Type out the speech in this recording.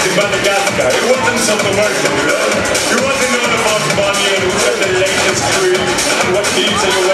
is in Madagascar. It wasn't South America, you know? It wasn't all about money and who had the latest cream and what needs and